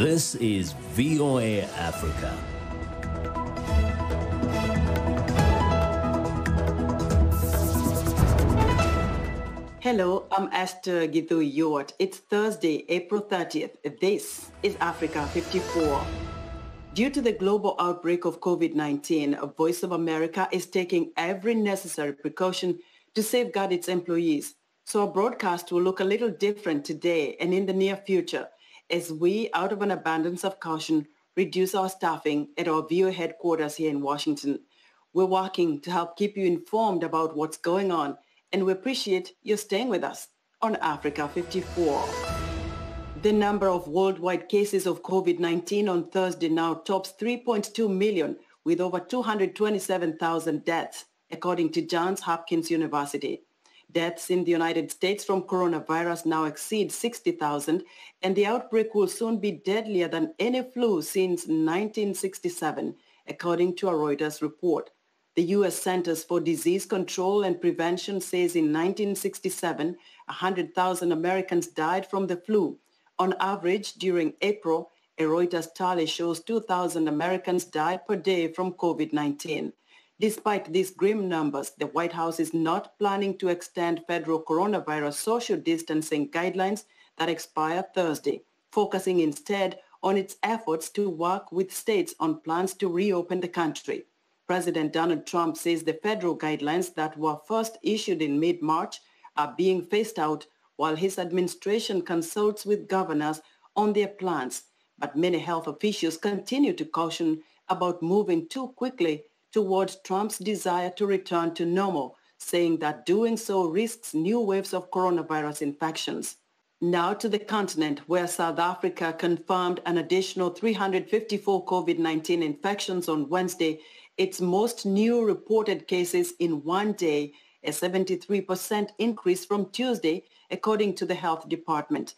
This is VOA Africa. Hello, I'm Esther Githui Ewart. It's Thursday, April 30th. This is Africa 54. Due to the global outbreak of COVID-19, Voice of America is taking every necessary precaution to safeguard its employees. So our broadcast will look a little different today and in the near future as we, out of an abundance of caution, reduce our staffing at our VOA headquarters here in Washington. We're working to help keep you informed about what's going on and we appreciate you staying with us on Africa 54. The number of worldwide cases of COVID-19 on Thursday now tops 3.2 million with over 227,000 deaths, according to Johns Hopkins University. Deaths in the United States from coronavirus now exceed 60,000 and the outbreak will soon be deadlier than any flu since 1967, according to a Reuters report. The U.S. Centers for Disease Control and Prevention says in 1967, 100,000 Americans died from the flu. On average, during April, a Reuters tally shows 2,000 Americans die per day from COVID-19. Despite these grim numbers, the White House is not planning to extend federal coronavirus social distancing guidelines that expire Thursday, focusing instead on its efforts to work with states on plans to reopen the country. President Donald Trump says the federal guidelines that were first issued in mid-March are being phased out while his administration consults with governors on their plans. But many health officials continue to caution about moving too quickly towards Trump's desire to return to normal, saying that doing so risks new waves of coronavirus infections. Now to the continent where South Africa confirmed an additional 354 COVID-19 infections on Wednesday its most new reported cases in one day, a 73% increase from Tuesday, according to the health department.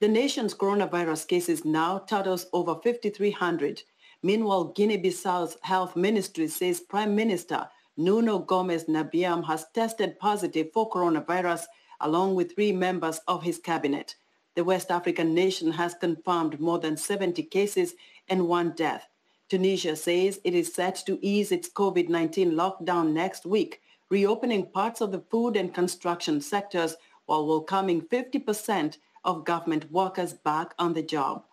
The nation's coronavirus cases now totals over 5,300. Meanwhile, Guinea-Bissau's health ministry says Prime Minister Nuno Gomes Nabiam has tested positive for coronavirus along with three members of his cabinet. The West African nation has confirmed more than 70 cases and one death. Tunisia says it is set to ease its COVID-19 lockdown next week, reopening parts of the food and construction sectors while welcoming 50% of government workers back on the job.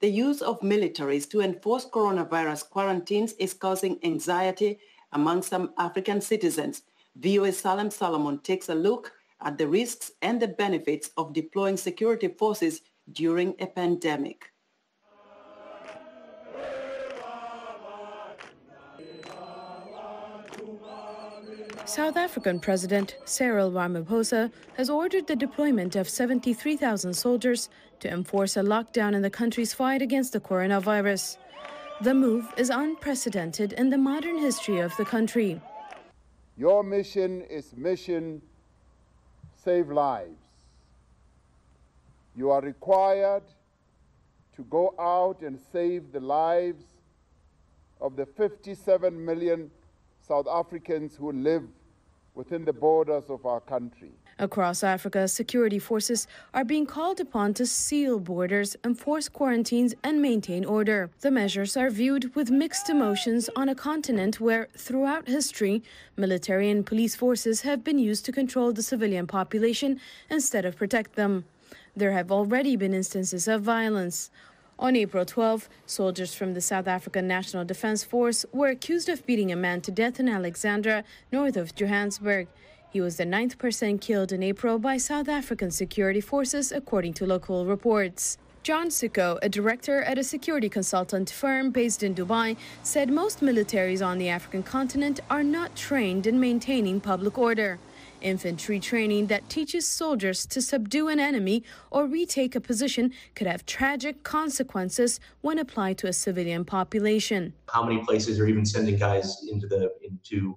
The use of militaries to enforce coronavirus quarantines is causing anxiety among some African citizens. VOA Salem Solomon takes a look at the risks and the benefits of deploying security forces during a pandemic. South African President Cyril Ramaphosa has ordered the deployment of 73,000 soldiers to enforce a lockdown in the country's fight against the coronavirus. The move is unprecedented in the modern history of the country. Your mission is mission save lives. You are required to go out and save the lives of the 57 million South Africans who live within the borders of our country. Across Africa, security forces are being called upon to seal borders, enforce quarantines, and maintain order. The measures are viewed with mixed emotions on a continent where, throughout history, military and police forces have been used to control the civilian population instead of protect them. There have already been instances of violence. On April 12, soldiers from the South African National Defense Force were accused of beating a man to death in Alexandra, north of Johannesburg. He was the ninth person killed in April by South African security forces, according to local reports. John Siko, a director at a security consultant firm based in Dubai, said most militaries on the African continent are not trained in maintaining public order infantry training that teaches soldiers to subdue an enemy or retake a position could have tragic consequences when applied to a civilian population. How many places are even sending guys into the into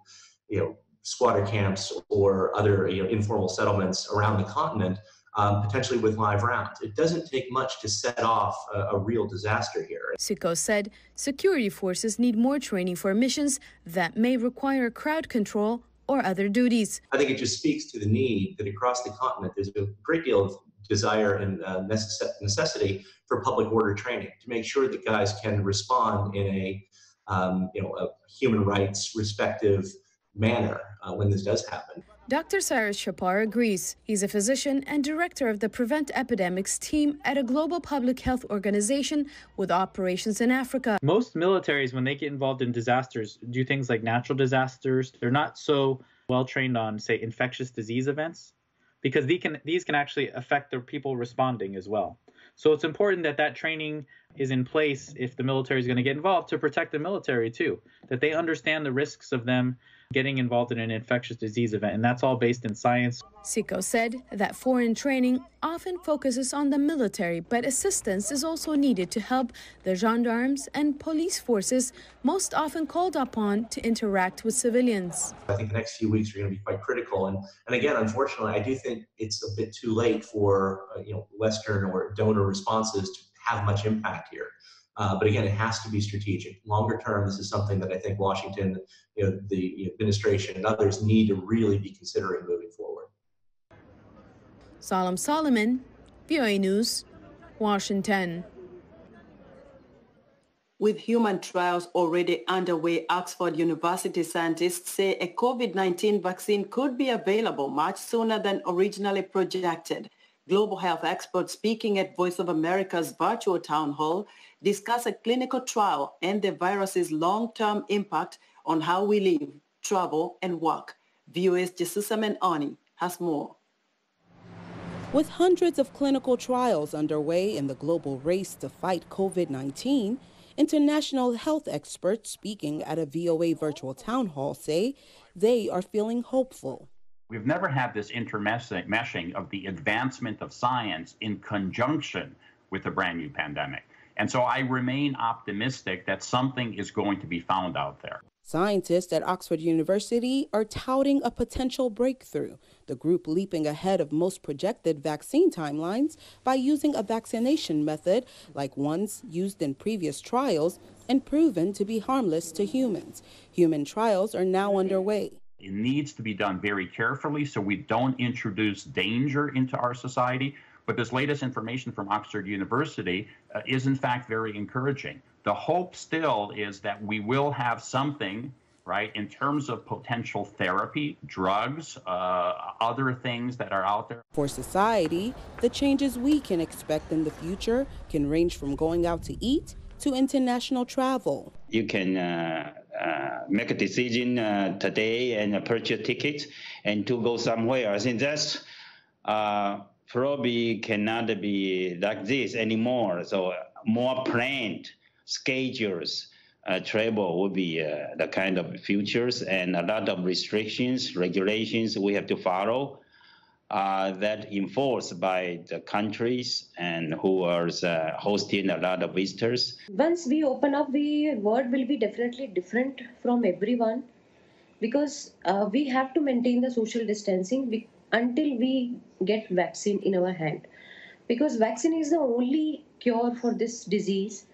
you know squatter camps or other you know informal settlements around the continent um, potentially with live rounds. It doesn't take much to set off a, a real disaster here. Siko said security forces need more training for missions that may require crowd control or other duties. I think it just speaks to the need that across the continent there's a great deal of desire and uh, necessity for public order training to make sure that guys can respond in a um, you know a human rights respective manner uh, when this does happen. Dr. Cyrus Shahpar agrees. He's a physician and director of the Prevent Epidemics team at a global public health organization with operations in Africa. Most militaries, when they get involved in disasters, do things like natural disasters. They're not so well trained on, say, infectious disease events because can, these can actually affect the people responding as well. So it's important that that training is in place if the military is going to get involved to protect the military too, that they understand the risks of them getting involved in an infectious disease event, and that's all based in science. Siko said that foreign training often focuses on the military, but assistance is also needed to help the gendarmes and police forces, most often called upon to interact with civilians. I think the next few weeks are going to be quite critical, and and again, unfortunately, I do think it's a bit too late for uh, you know Western or donor responses to have much impact here. Uh, but again, it has to be strategic. Longer term, this is something that I think Washington, you know, the administration and others need to really be considering moving forward. Salem Solomon, VOA News, Washington. With human trials already underway, Oxford University scientists say a COVID-19 vaccine could be available much sooner than originally projected. Global health experts speaking at Voice of America's virtual town hall discuss a clinical trial and the virus's long-term impact on how we live, travel, and work. VOA's Jesusemen Oni has more. With hundreds of clinical trials underway in the global race to fight COVID-19, international health experts speaking at a VOA virtual town hall say they are feeling hopeful. We've never had this intermeshing of the advancement of science in conjunction with a brand new pandemic. And so I remain optimistic that something is going to be found out there. Scientists at Oxford University are touting a potential breakthrough, the group leaping ahead of most projected vaccine timelines by using a vaccination method like ones used in previous trials and proven to be harmless to humans. Human trials are now underway. It needs to be done very carefully so we don't introduce danger into our society. But this latest information from Oxford University uh, is, in fact, very encouraging. The hope still is that we will have something, right, in terms of potential therapy, drugs, uh, other things that are out there. For society, the changes we can expect in the future can range from going out to eat to international travel. You can uh, make a decision uh, today and purchase tickets and to go somewhere. I think that's uh, probably cannot be like this anymore. So more planned schedules uh, travel would be uh, the kind of futures and a lot of restrictions, regulations we have to follow that enforced by the countries and who are uh, hosting a lot of visitors. Once we open up, the world will be definitely different from everyone because uh, we have to maintain the social distancing until we get vaccine in our hand because vaccine is the only cure for this disease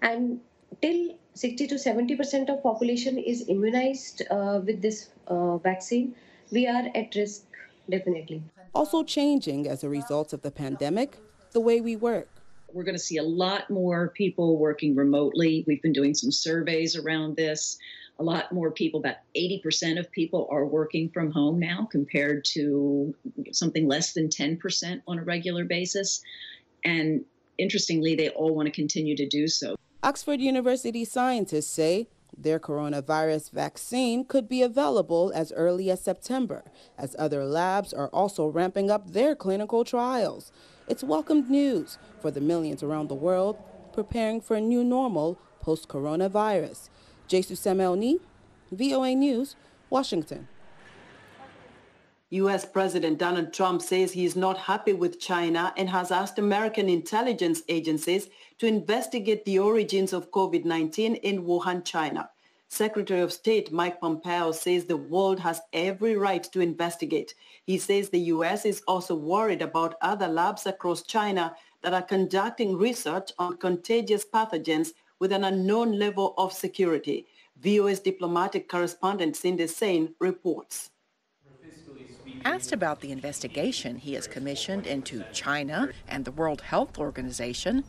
and till 60 to 70 percent of population is immunized uh, with this uh, vaccine we are at risk definitely also changing as a result of the pandemic the way we work we're going to see a lot more people working remotely we've been doing some surveys around this a lot more people, about 80% of people are working from home now compared to something less than 10% on a regular basis. And interestingly, they all want to continue to do so. Oxford University scientists say their coronavirus vaccine could be available as early as September, as other labs are also ramping up their clinical trials. It's welcomed news for the millions around the world preparing for a new normal post coronavirus. Jesusemen Oni, VOA News, Washington. U.S. President Donald Trump says he is not happy with China and has asked American intelligence agencies to investigate the origins of COVID-19 in Wuhan, China. Secretary of State Mike Pompeo says the world has every right to investigate. He says the U.S. is also worried about other labs across China that are conducting research on contagious pathogens with an unknown level of security. VOA's diplomatic correspondent Cindy Saine reports. Asked about the investigation he has commissioned into China and the World Health Organization,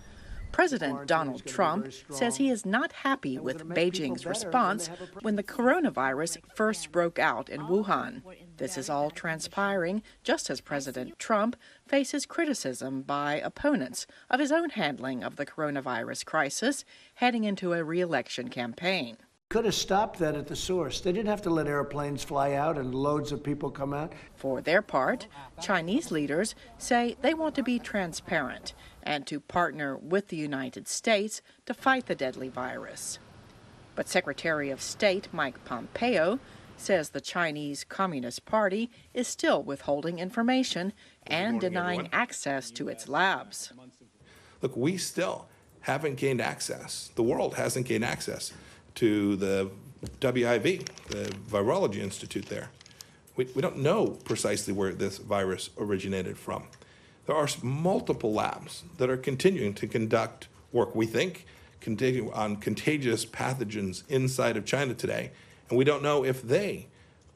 President Donald Trump says he is not happy with Beijing's response when the coronavirus first broke out in Wuhan. This is all transpiring just as President Trump faces criticism by opponents of his own handling of the coronavirus crisis heading into a re-election campaign. Could have stopped that at the source. They didn't have to let airplanes fly out and loads of people come out. For their part, Chinese leaders say they want to be transparent and to partner with the United States to fight the deadly virus. But Secretary of State Mike Pompeo says the Chinese Communist Party is still withholding information and denying access to its labs. Look, we still haven't gained access, the world hasn't gained access to the WIV, the Virology Institute there. We, we don't know precisely where this virus originated from. There are multiple labs that are continuing to conduct work, we think, on contagious pathogens inside of China today. And we don't know if they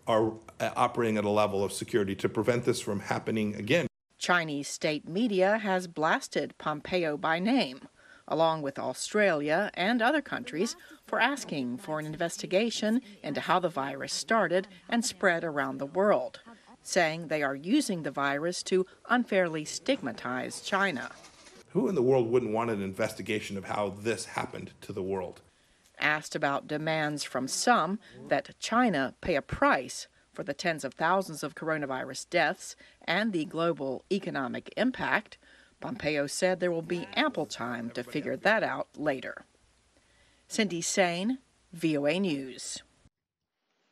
are uh, operating at a level of security to prevent this from happening again. Chinese state media has blasted Pompeo by name, along with Australia and other countries, for asking for an investigation into how the virus started and spread around the world saying they are using the virus to unfairly stigmatize China. Who in the world wouldn't want an investigation of how this happened to the world? Asked about demands from some that China pay a price for the tens of thousands of coronavirus deaths and the global economic impact, Pompeo said there will be ample time to figure that out later. Cindy Saine, VOA News.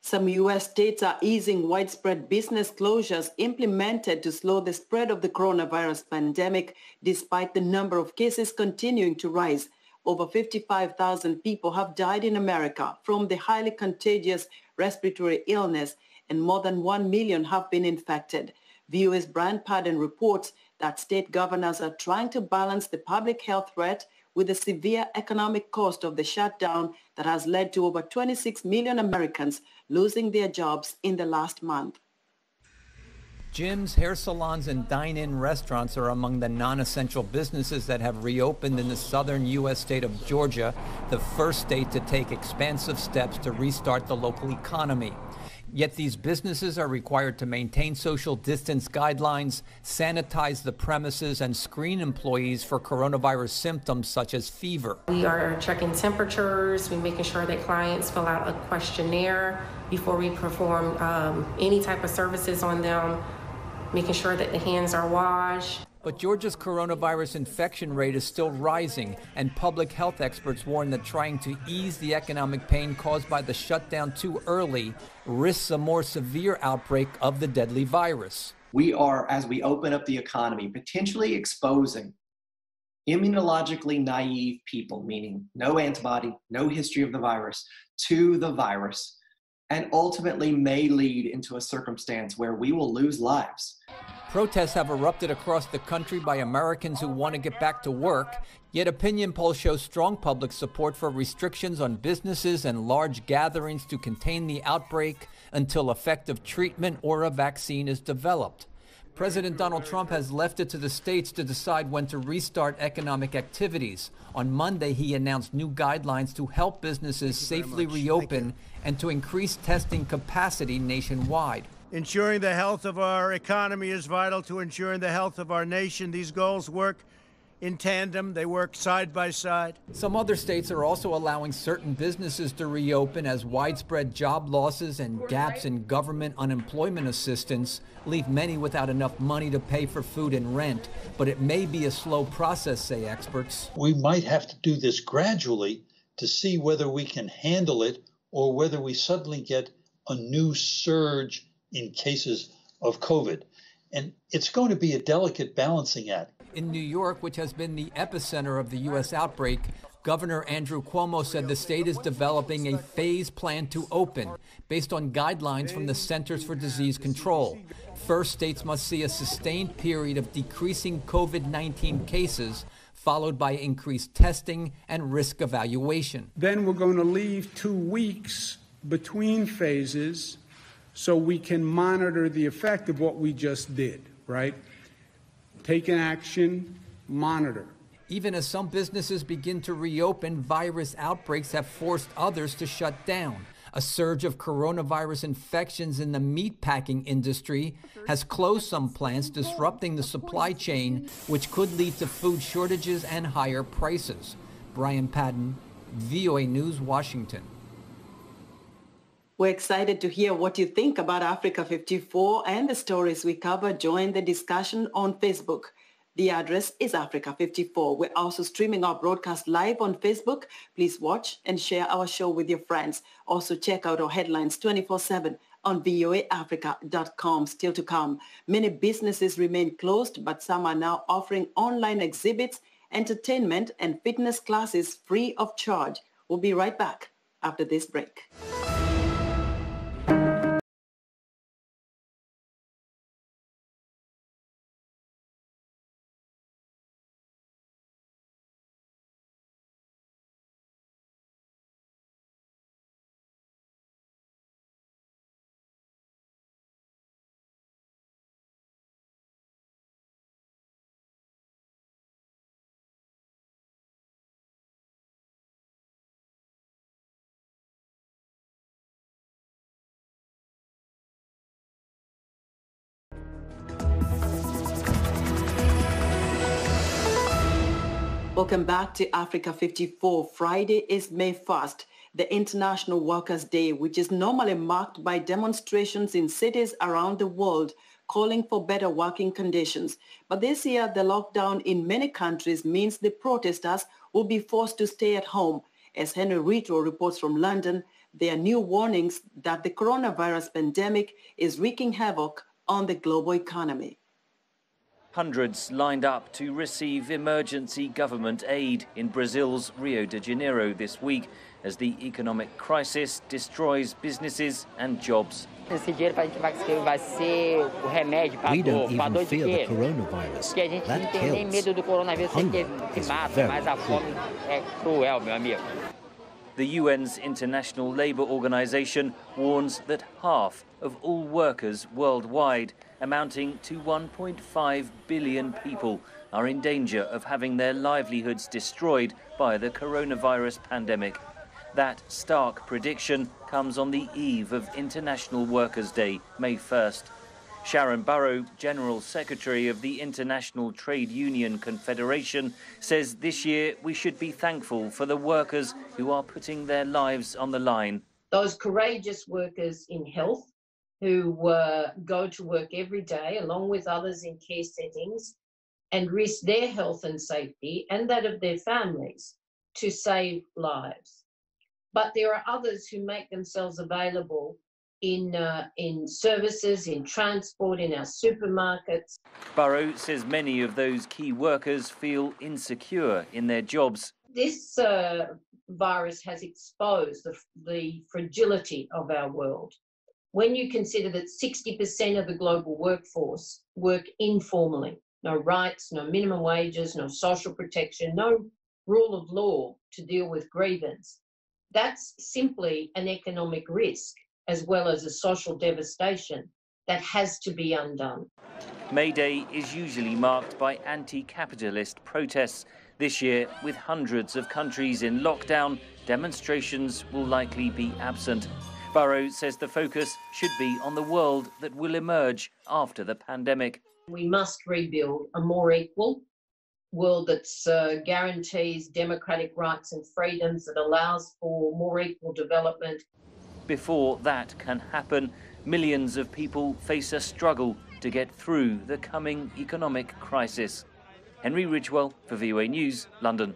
Some U.S. states are easing widespread business closures implemented to slow the spread of the coronavirus pandemic, despite the number of cases continuing to rise. Over 55,000 people have died in America from the highly contagious respiratory illness, and more than 1 million have been infected. VOA's Brian Padden reports that state governors are trying to balance the public health threat with the severe economic cost of the shutdown that has led to over 26 million Americans losing their jobs in the last month. Gyms, hair salons, and dine-in restaurants are among the non-essential businesses that have reopened in the southern U.S. state of Georgia, the first state to take expansive steps to restart the local economy. Yet these businesses are required to maintain social distance guidelines, sanitize the premises, and screen employees for coronavirus symptoms such as fever. We are checking temperatures, we're making sure that clients fill out a questionnaire before we perform um, any type of services on them, making sure that the hands are washed. But Georgia's coronavirus infection rate is still rising, and public health experts warn that trying to ease the economic pain caused by the shutdown too early risks a more severe outbreak of the deadly virus. We are, as we open up the economy, potentially exposing immunologically naive people, meaning no antibody, no history of the virus, to the virus, and ultimately may lead into a circumstance where we will lose lives. Protests have erupted across the country by Americans who want to get back to work, yet opinion polls show strong public support for restrictions on businesses and large gatherings to contain the outbreak until effective treatment or a vaccine is developed. President Donald Trump has left it to the states to decide when to restart economic activities. On Monday, he announced new guidelines to help businesses safely reopen and to increase testing capacity nationwide. Ensuring the health of our economy is vital to ensuring the health of our nation. These goals work in tandem, they work side by side. Some other states are also allowing certain businesses to reopen as widespread job losses and gaps in government unemployment assistance leave many without enough money to pay for food and rent. But it may be a slow process, say experts. We might have to do this gradually to see whether we can handle it or whether we suddenly get a new surge in cases of COVID. And it's going to be a delicate balancing act. In New York, which has been the epicenter of the U.S. outbreak, Governor Andrew Cuomo said the state is developing a phased plan to open based on guidelines from the Centers for Disease Control. First, states must see a sustained period of decreasing COVID 19 cases followed by increased testing and risk evaluation. Then we're going to leave two weeks between phases so we can monitor the effect of what we just did, right? Take an action, monitor. Even as some businesses begin to reopen, virus outbreaks have forced others to shut down. A surge of coronavirus infections in the meatpacking industry has closed some plants, disrupting the supply chain, which could lead to food shortages and higher prices. Brian Padden, VOA News, Washington. We're excited to hear what you think about Africa 54 and the stories we cover. Join the discussion on Facebook. The address is Africa 54. We're also streaming our broadcast live on Facebook. Please watch and share our show with your friends. Also check out our headlines 24-7 on voaafrica.com. Still to come, many businesses remain closed, but some are now offering online exhibits, entertainment, and fitness classes free of charge. We'll be right back after this break. Welcome back to Africa 54. Friday is May 1st, the International Workers' Day, which is normally marked by demonstrations in cities around the world calling for better working conditions. But this year, the lockdown in many countries means the protesters will be forced to stay at home. As Henry Ridgwell reports from London, there are new warnings that the coronavirus pandemic is wreaking havoc on the global economy. Hundreds lined up to receive emergency government aid in Brazil's Rio de Janeiro this week as the economic crisis destroys businesses and jobs. We don't even fear the coronavirus. That kills. Hunger is very cruel. The UN's International Labour Organization warns that half of all workers worldwide amounting to 1.5 billion people, are in danger of having their livelihoods destroyed by the coronavirus pandemic. That stark prediction comes on the eve of International Workers' Day, May 1st. Sharon Burrow, General Secretary of the International Trade Union Confederation, says this year we should be thankful for the workers who are putting their lives on the line. Those courageous workers in health, who uh, go to work every day along with others in care settings and risk their health and safety and that of their families to save lives. But there are others who make themselves available in, uh, in services, in transport, in our supermarkets. Burrow says many of those key workers feel insecure in their jobs. This uh, virus has exposed the, the fragility of our world when you consider that 60% of the global workforce work informally, no rights, no minimum wages, no social protection, no rule of law to deal with grievance, that's simply an economic risk as well as a social devastation that has to be undone. May Day is usually marked by anti capitalist protests. This year, with hundreds of countries in lockdown, demonstrations will likely be absent. Burrow says the focus should be on the world that will emerge after the pandemic. We must rebuild a more equal world that uh, guarantees democratic rights and freedoms, that allows for more equal development. Before that can happen, millions of people face a struggle to get through the coming economic crisis. Henry Ridgwell for VOA News, London.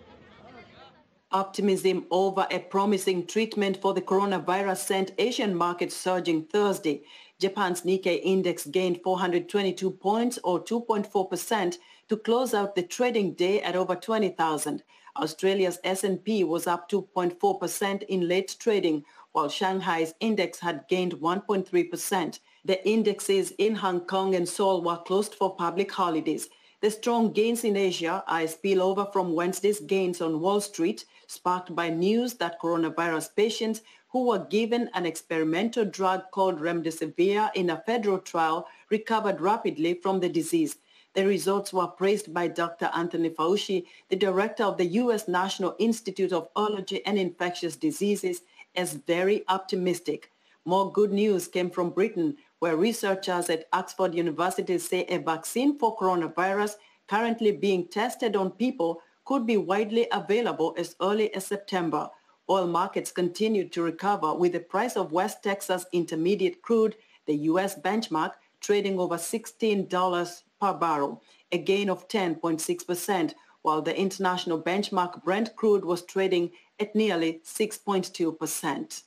Optimism over a promising treatment for the coronavirus sent Asian markets surging Thursday. Japan's Nikkei index gained 422 points or 2.4% to close out the trading day at over 20,000. Australia's S&P was up 2.4% in late trading, while Shanghai's index had gained 1.3%. The indexes in Hong Kong and Seoul were closed for public holidays. The strong gains in Asia are a spillover from Wednesday's gains on Wall Street, sparked by news that coronavirus patients who were given an experimental drug called remdesivir in a federal trial recovered rapidly from the disease. The results were praised by Dr. Anthony Fauci, the director of the U.S. National Institute of Allergy and Infectious Diseases, as very optimistic. More good news came from Britain, where researchers at Oxford University say a vaccine for coronavirus currently being tested on people could be widely available as early as September. Oil markets continued to recover with the price of West Texas Intermediate crude, the U.S. benchmark, trading over $16 per barrel, a gain of 10.6%, while the international benchmark Brent crude was trading at nearly 6.2%.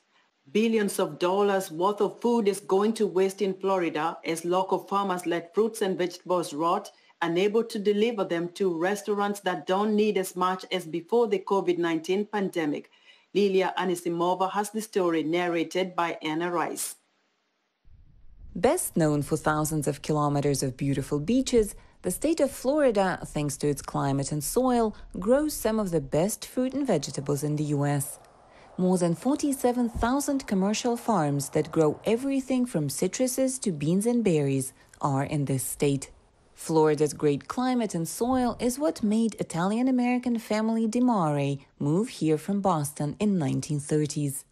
Billions of dollars worth of food is going to waste in Florida as local farmers let fruits and vegetables rot, unable to deliver them to restaurants that don't need as much as before the COVID-19 pandemic. Lilia Anisimova has the story narrated by Anna Rice. Best known for thousands of kilometers of beautiful beaches, the state of Florida, thanks to its climate and soil, grows some of the best fruit and vegetables in the U.S more than 47,000 commercial farms that grow everything from citruses to beans and berries are in this state. Florida's great climate and soil is what made Italian-American family DiMare move here from Boston in 1930s.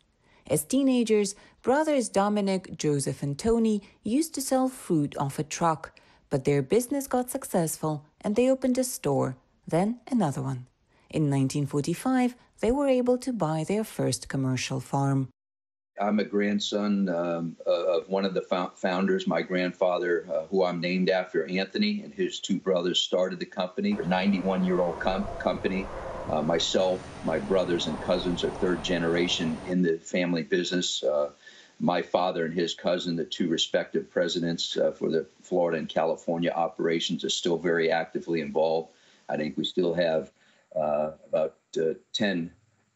As teenagers, brothers Dominic, Joseph, and Tony used to sell fruit off a truck, but their business got successful and they opened a store, then another one. In 1945, they were able to buy their first commercial farm. I'm a grandson um, of one of the founders. My grandfather, uh, who I'm named after, Anthony, and his two brothers started the company, a 91 year old com- company. Uh, myself, my brothers, and cousins are third generation in the family business. Uh, my father and his cousin, the two respective presidents uh, for the Florida and California operations, are still very actively involved. I think we still have uh, about uh, 10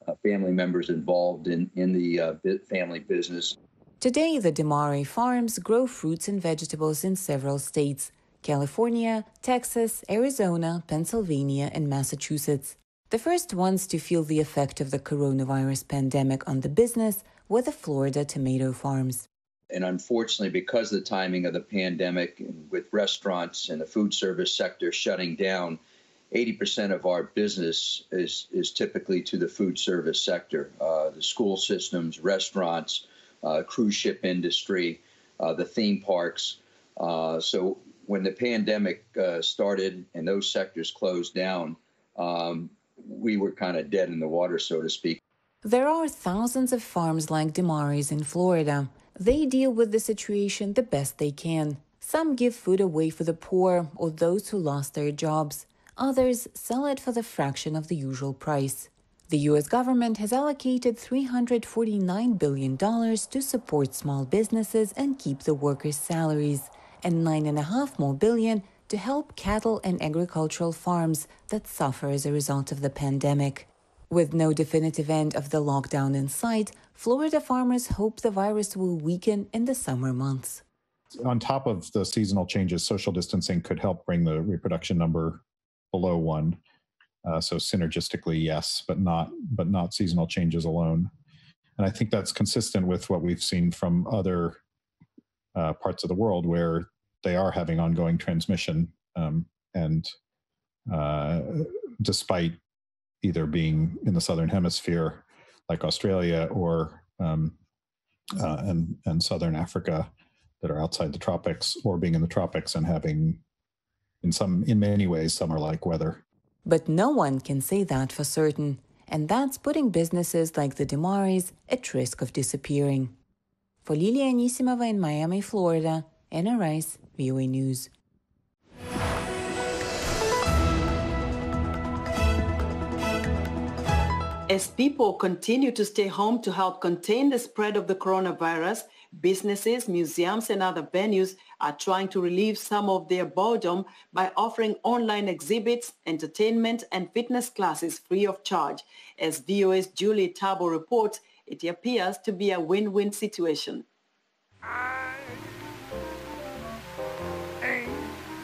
uh, family members involved in, in the family business. Today, the DiMare farms grow fruits and vegetables in several states California, Texas, Arizona, Pennsylvania, and Massachusetts. The first ones to feel the effect of the coronavirus pandemic on the business were the Florida tomato farms. And unfortunately, because of the timing of the pandemic, and with restaurants and the food service sector shutting down, 80% of our business is, is typically to the food service sector, uh, the school systems, restaurants, uh, cruise ship industry, uh, the theme parks. Uh, so when the pandemic uh, started and those sectors closed down, um, we were kind of dead in the water, so to speak. There are thousands of farms like DiMare's in Florida. They deal with the situation the best they can. Some give food away for the poor or those who lost their jobs. Others sell it for the fraction of the usual price. The US government has allocated $349 billion to support small businesses and keep the workers' salaries, and $9.5 more billion to help cattle and agricultural farms that suffer as a result of the pandemic. With no definitive end of the lockdown in sight, Florida farmers hope the virus will weaken in the summer months. On top of the seasonal changes, social distancing could help bring the reproduction number below one. Uh, so synergistically, yes, but not but not seasonal changes alone. And I think that's consistent with what we've seen from other uh, parts of the world where they are having ongoing transmission. Um, and uh, despite either being in the southern hemisphere, like Australia, or um, uh, and and southern Africa, that are outside the tropics, or being in the tropics and having in some in many ways summer-like weather. But no one can say that for certain, and that's putting businesses like the DiMares at risk of disappearing. For Lilia Anisimova in Miami, Florida, Rice, VOA News. As people continue to stay home to help contain the spread of the coronavirus, businesses, museums, and other venues are trying to relieve some of their boredom by offering online exhibits, entertainment, and fitness classes free of charge. As VOA's Julie Taboh reports, it appears to be a win-win situation. I ain't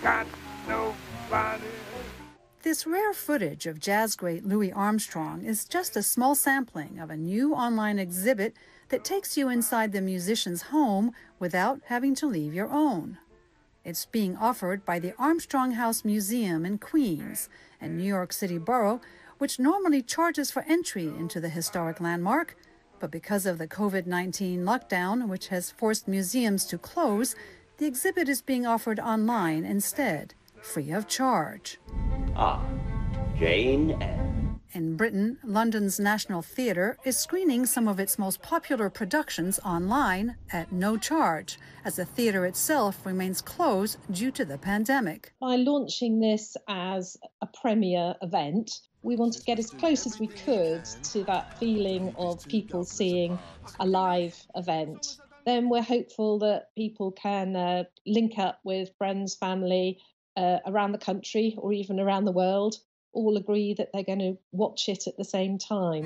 got no This rare footage of jazz great Louis Armstrong is just a small sampling of a new online exhibit that takes you inside the musician's home without having to leave your own. It's being offered by the Armstrong House Museum in Queens and New York City Borough, which normally charges for entry into the historic landmark. But because of the COVID 19 lockdown, which has forced museums to close, the exhibit is being offered online instead, free of charge. Ah, Jane Eyre. In Britain, London's National Theatre is screening some of its most popular productions online at no charge, as the theatre itself remains closed due to the pandemic. By launching this as a premiere event, we wanted to get as close as we could to that feeling of people seeing a live event. Then we're hopeful that people can uh, link up with friends, family, uh, around the country or even around the world all agree that they're going to watch it at the same time.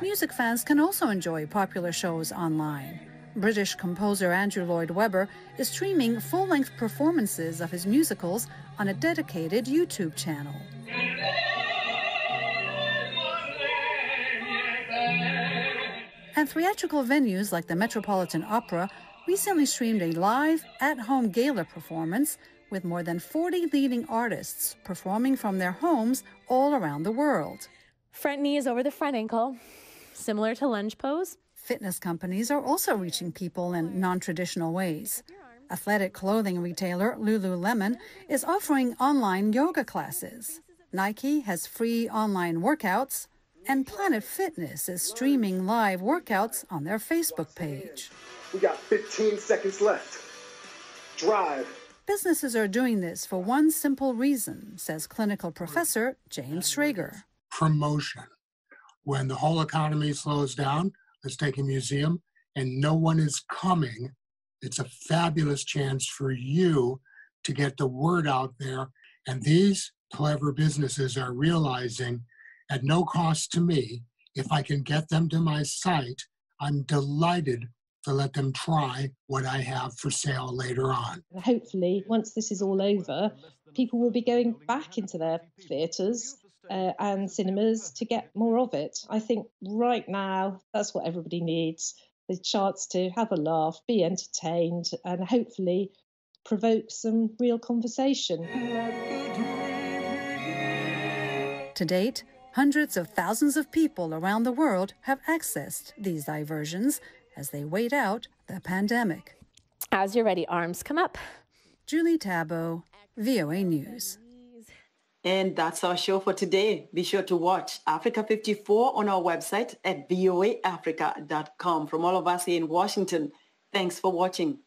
Music fans can also enjoy popular shows online. British composer Andrew Lloyd Webber is streaming full length performances of his musicals on a dedicated YouTube channel. And theatrical venues like the Metropolitan Opera recently streamed a live, at home gala performance with more than 40 leading artists performing from their homes all around the world. Front knee is over the front ankle, similar to lunge pose. Fitness companies are also reaching people in non traditional ways. Athletic clothing retailer Lululemon is offering online yoga classes. Nike has free online workouts, and Planet Fitness is streaming live workouts on their Facebook page. We got 15 seconds left. Drive. Businesses are doing this for one simple reason, says clinical professor James Schrager. Promotion. When the whole economy slows down, let's take a museum, and no one is coming, it's a fabulous chance for you to get the word out there. And these clever businesses are realizing at no cost to me, if I can get them to my site, I'm delighted to let them try what I have for sale later on. Hopefully, once this is all over, people will be going back into their theatres uh, and cinemas to get more of it. I think right now that's what everybody needs the chance to have a laugh, be entertained, and hopefully provoke some real conversation. To date, hundreds of thousands of people around the world have accessed these diversions as they wait out the pandemic. As you're ready, arms come up. Julie Taboh, VOA News. And that's our show for today. Be sure to watch Africa 54 on our website at voaafrica.com. From all of us here in Washington, thanks for watching.